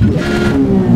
Yeah.